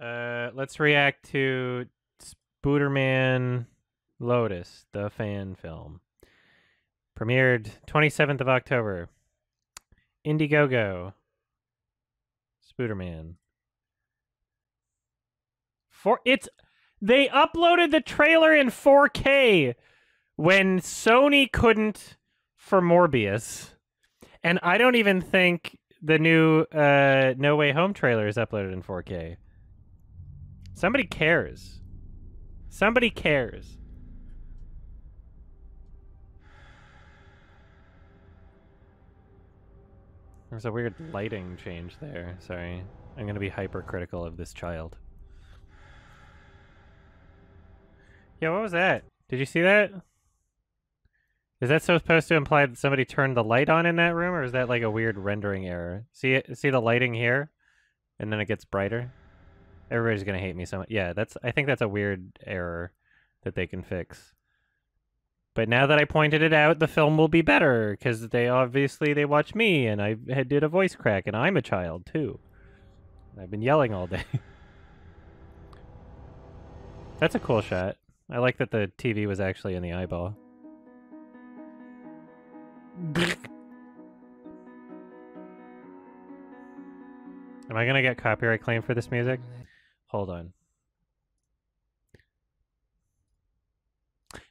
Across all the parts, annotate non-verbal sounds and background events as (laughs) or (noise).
Uh, let's react to Spooderman Lotus, the fan film. Premiered 27th of October. Indiegogo. Spooderman. For it's they uploaded the trailer in 4K when Sony couldn't for Morbius. And I don't even think the new uh, No Way Home trailer is uploaded in 4K. Somebody cares. Somebody cares. There's a weird lighting change there. Sorry. I'm going to be hypercritical of this child. Yeah, what was that? Did you see that? Is that supposed to imply that somebody turned the light on in that room, or is that like a weird rendering error? See? See the lighting here, and then it gets brighter. Everybody's gonna hate me so much. Yeah, that's. I think that's a weird error that they can fix. But now that I pointed it out, the film will be better because they obviously they watch me, and I did a voice crack, and I'm a child too. I've been yelling all day. (laughs) that's a cool shot. I like that the TV was actually in the eyeball. Am I gonna get copyright claim for this music? Hold on.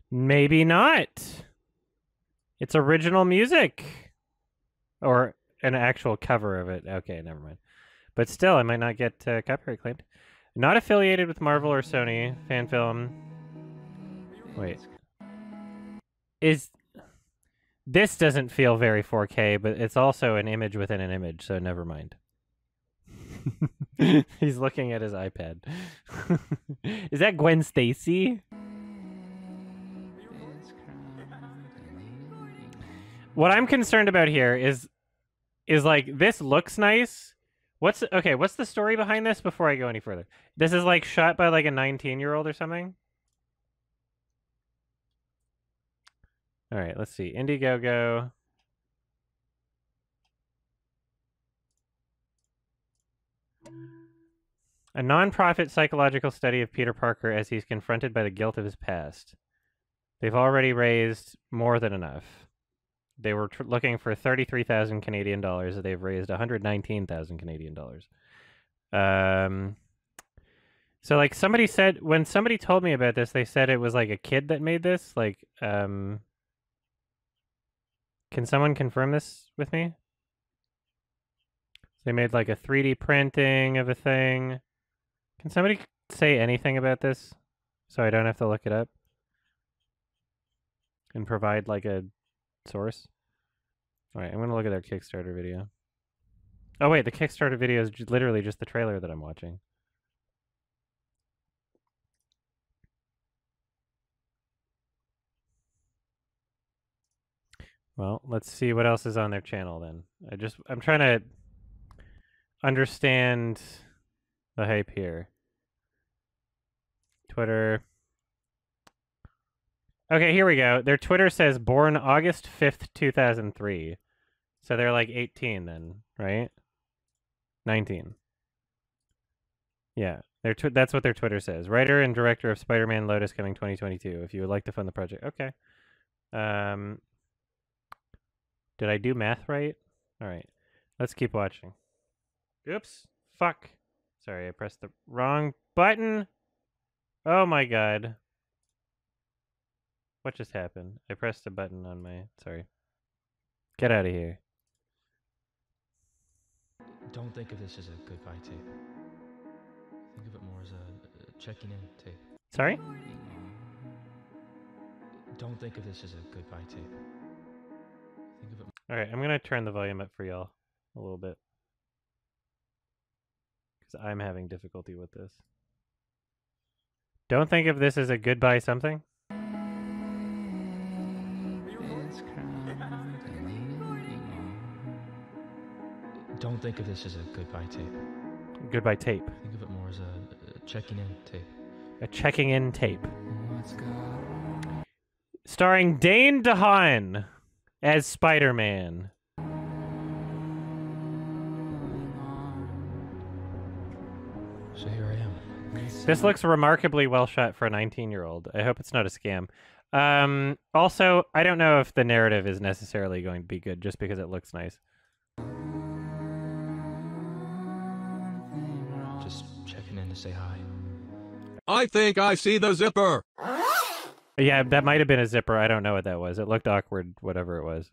Maybe not. It's original music. Or an actual cover of it. Okay, never mind. But still, I might not get uh, copyright claimed. Not affiliated with Marvel or Sony. Fan film. Wait. Is this doesn't feel very 4K, but it's also an image within an image, so never mind. (laughs) He's looking at his iPad. (laughs) Is that Gwen Stacy? What I'm concerned about here is is like this looks nice. What's okay, what's the story behind this before I go any further? This is like shot by like a 19-year-old or something? All right, let's see. Indiegogo. A non-profit psychological study of Peter Parker as he's confronted by the guilt of his past. They've already raised more than enough. They were looking for 33,000 Canadian dollars. They've raised 119,000 Canadian dollars. Um, so like somebody said when somebody told me about this, they said it was like a kid that made this. Like, um, can someone confirm this with me? They made like a 3D printing of a thing. Can somebody say anything about this so I don't have to look it up? And provide like a source? Alright, I'm going to look at their Kickstarter video. Oh wait, the Kickstarter video is literally just the trailer that I'm watching. Well, let's see what else is on their channel then. I just I'm trying to understand the hype here. Twitter. Okay, here we go. Their Twitter says born August 5th, 2003. So they're like 18 then, right? 19. Yeah, their tw- that's what their Twitter says. Writer and director of Spider-Man Lotus coming 2022. If you would like to fund the project. Okay. Um did I do math right? All right. Let's keep watching. Oops. Fuck. Sorry, I pressed the wrong button. Oh my god. What just happened? I pressed a button on my... Sorry. Get out of here. Don't think of this as a goodbye tape. Think of it more as a, a checking in tape. Sorry? Don't think of this as a goodbye tape. Think of it. All right, I'm going to turn the volume up for y'all a little bit. Because I'm having difficulty with this. Don't think of this as a goodbye something. Don't think of this as a goodbye tape. Goodbye tape. Think of it more as a, a checking in tape. A checking in tape. Starring Dane DeHaan as Spider Man. This looks remarkably well shot for a 19 year old. I hope it's not a scam. Um, also, I don't know if the narrative is necessarily going to be good just because it looks nice. Just checking in to say hi. I think I see the zipper. Yeah, that might have been a zipper. I don't know what that was. It looked awkward, whatever it was.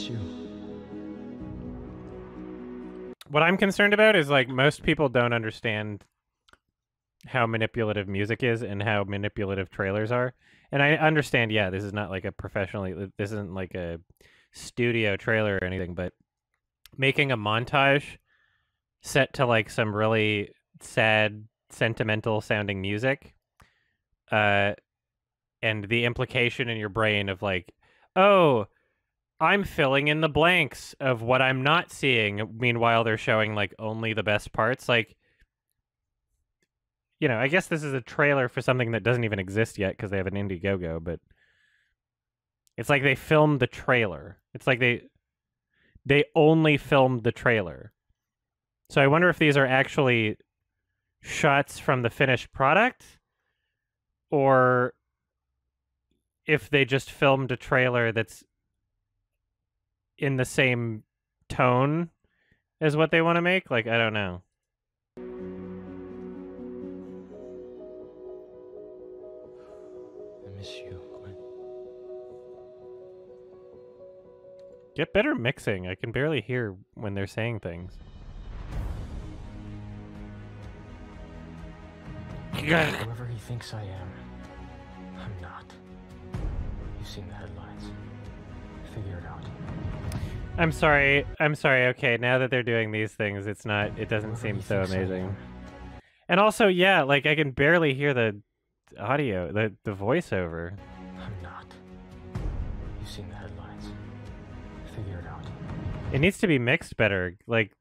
You. What I'm concerned about is like most people don't understand how manipulative music is and how manipulative trailers are. And I understand, yeah, this is not like a professionally, this isn't like a studio trailer or anything, but making a montage set to like some really sad, sentimental sounding music, uh, and the implication in your brain of like, oh, I'm filling in the blanks of what I'm not seeing. Meanwhile, they're showing like only the best parts. Like, you know, I guess this is a trailer for something that doesn't even exist yet because they have an Indiegogo, but it's like they filmed the trailer. It's like they they only filmed the trailer. So I wonder if these are actually shots from the finished product or if they just filmed a trailer that's in the same tone as what they want to make. Like, I don't know. I miss you, Gwen. Get better mixing. I can barely hear when they're saying things. Whoever he thinks I am, I'm not. You've seen the headlines. Figure it out. I'm sorry. I'm sorry. Okay, now that they're doing these things, it's not. It doesn't seem so amazing. am. And also, yeah, like I can barely hear the audio, the the voiceover. I'm not. You've seen the headlines. Figure it out. It needs to be mixed better. Like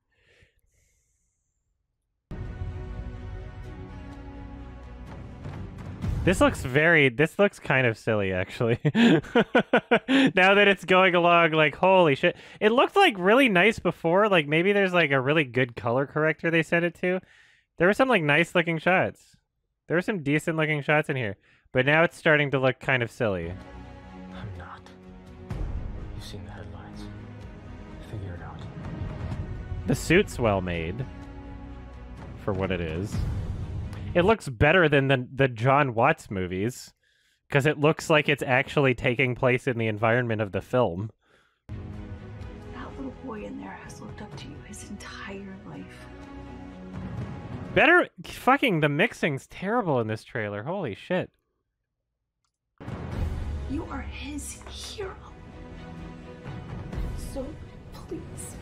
This looks very this looks kind of silly actually. (laughs) now that it's going along like holy shit. It looked like really nice before, like maybe there's like a really good color corrector they sent it to. There were some like nice looking shots. There were some decent looking shots in here, but now it's starting to look kind of silly. I'm not. You've seen the headlines. Figure it out. The suit's well made for what it is. It looks better than the the Jon Watts movies because it looks like it's actually taking place in the environment of the film. That little boy in there has looked up to you his entire life. Better fucking the mixing's terrible in this trailer. Holy shit. You are his hero. So please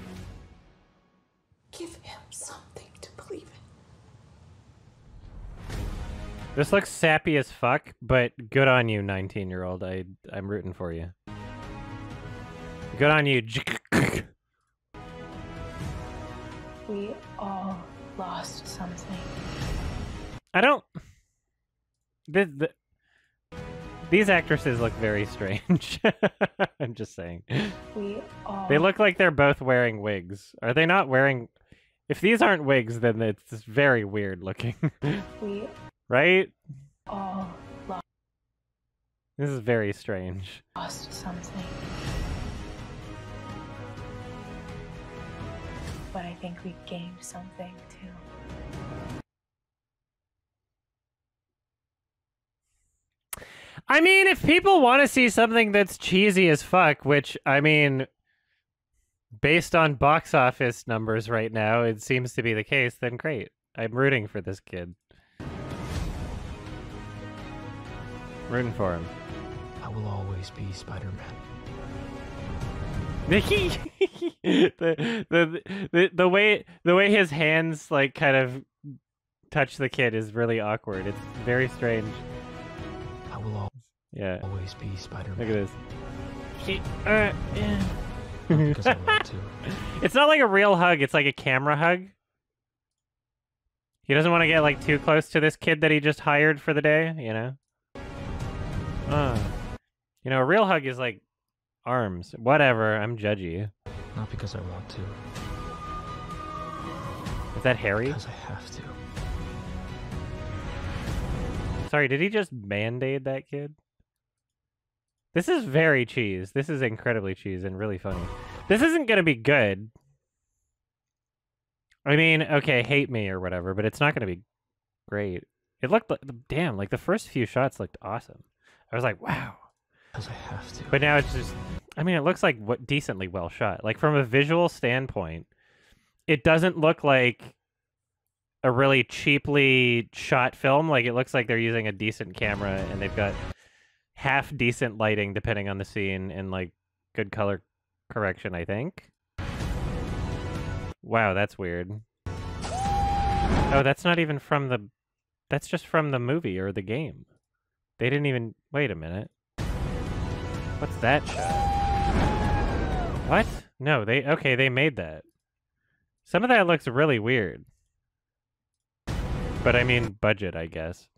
give him something to believe in. This looks sappy as fuck, but good on you, 19 year old. I I'm rooting for you. Good on you. We all lost something. I don't. The, the, these actresses look very strange. (laughs) I'm just saying. We all They look like they're both wearing wigs. Are they not wearing? If these aren't wigs, then it's very weird looking, (laughs) we right? all This is very strange. lost something. But I think we gained something too. I mean, if people want to see something that's cheesy as fuck, which I mean, based on box office numbers right now, it seems to be the case, then great. I'm rooting for this kid. Rooting for him. I will always be Spider-Man. the, (laughs) the the the the way the way his hands like kind of touch the kid is really awkward. It's very strange. I will al- Yeah. always be Spider-Man. Look at this. He- uh, yeah. Because I to. It's not like a real hug, it's like a camera hug. He doesn't want to get like too close to this kid that he just hired for the day, you know? Uh. You know, a real hug is like arms. Whatever. I'm judgy. Not because I want to, Is that Harry? because I have to. Sorry, did he just band-aid that kid? This is very cheese. This is incredibly cheese and really funny. This isn't gonna be good. I mean, okay, hate me or whatever, but it's not gonna be great. It looked like damn, like the first few shots looked awesome. I was like, wow. Because I have to. But now it's just I mean, it looks like what decently well shot. Like from a visual standpoint, it doesn't look like a really cheaply shot film. Like it looks like they're using a decent camera and they've got half decent lighting depending on the scene and like good color correction, I think. Wow, that's weird. Oh, that's not even from the that's just from the movie or the game. They didn't even wait a minute. What's that shot? What? No, they okay, they made that. Some of that looks really weird. But I mean budget, I guess.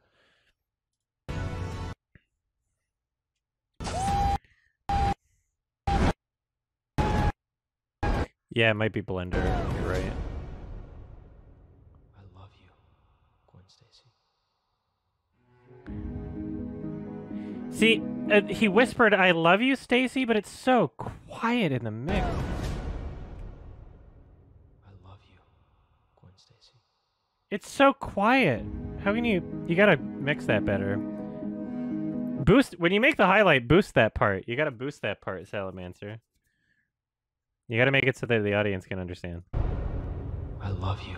Yeah, it might be Blender. You're right. See, uh, he whispered, "I love you, Stacy," but it's so quiet in the mix. I love you, Gwen Stacy. It's so quiet. How can you? You gotta mix that better. Boost when you make the highlight. Boost that part. You gotta boost that part, Salamancer. You gotta make it so that the audience can understand. I love you,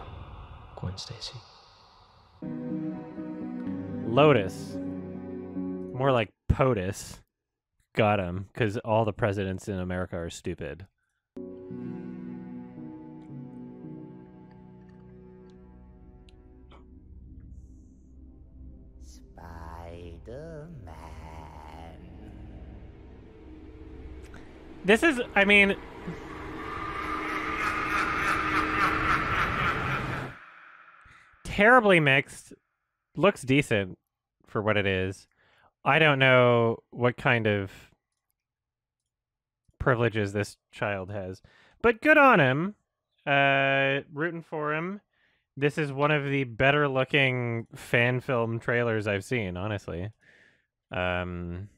Gwen Stacy. Lotus. More like POTUS. Got him, because all the presidents in America are stupid. This is, I mean. Terribly mixed. Looks decent for what it is. I don't know what kind of privileges this child has, but good on him. Uh, rooting for him. This is one of the better looking fan film trailers I've seen, honestly. Um,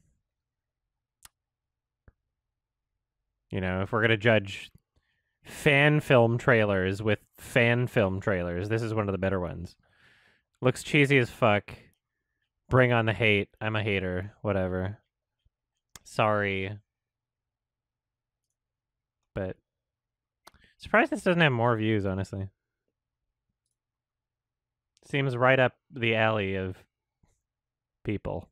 You know, if we're gonna judge fan film trailers with fan film trailers, this is one of the better ones. Looks cheesy as fuck. Bring on the hate. I'm a hater. Whatever. Sorry. But surprised this doesn't have more views, honestly. Seems right up the alley of people.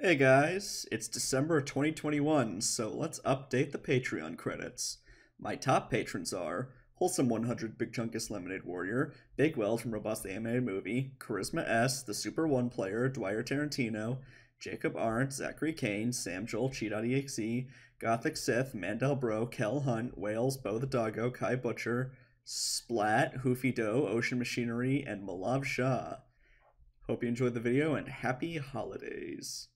Hey guys, it's December 2021, so let's update the Patreon credits. My top patrons are Wholesome 100 Big Chunkus Lemonade Warrior, Big Wells from Robust the Movie, Charisma S, The Super One Player, Dwyer Tarantino, Jacob Arndt, Zachary Kane, Sam Joel, Cheat.exe, Gothic Sith, Mandel Bro, Kel Hunt, Wales, Bo the Doggo, Kai Butcher, Splat, Hoofy Doe, Ocean Machinery, and Malav Shah. Hope you enjoyed the video and happy holidays.